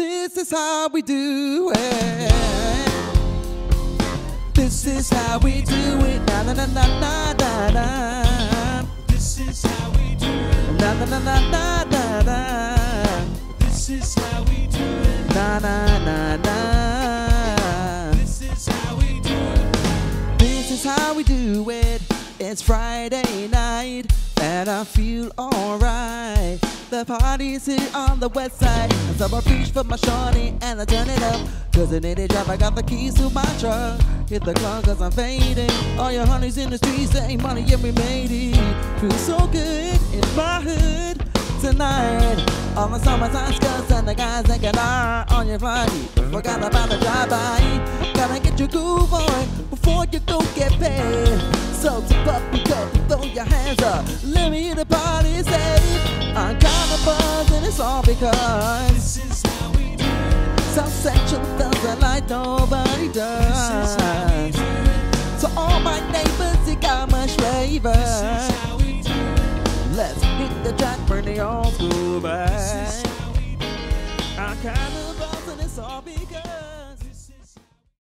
This is how we do it. This is how we do it. Na na na na na na. This is how we do it. Na na na na na na. This is how we do it. Na na na na. This is how we do it. This is how we do it. It's Friday night and I feel alright. The party's here on the west side. I reach for my shorty and I turn it up. Cause in any job I got the keys to my truck. Hit the club cause I'm fading. All your honeys in the streets say money and we made it. Feel so good in my hood tonight. All the summertime skirts and the guys that get are on your body. Forgot about the drive-by. Gotta get your groove on before you go get paid. So your cup and throw your hands up. Let me hear the party say, because This is how we do it. South Central does it like nobody This is how we does. do it. To all my neighbors, you got much flavor. This is how we do it. Let's hit the track, burn the old school This back. is how we do it. I'm kinda buzzed and it's all because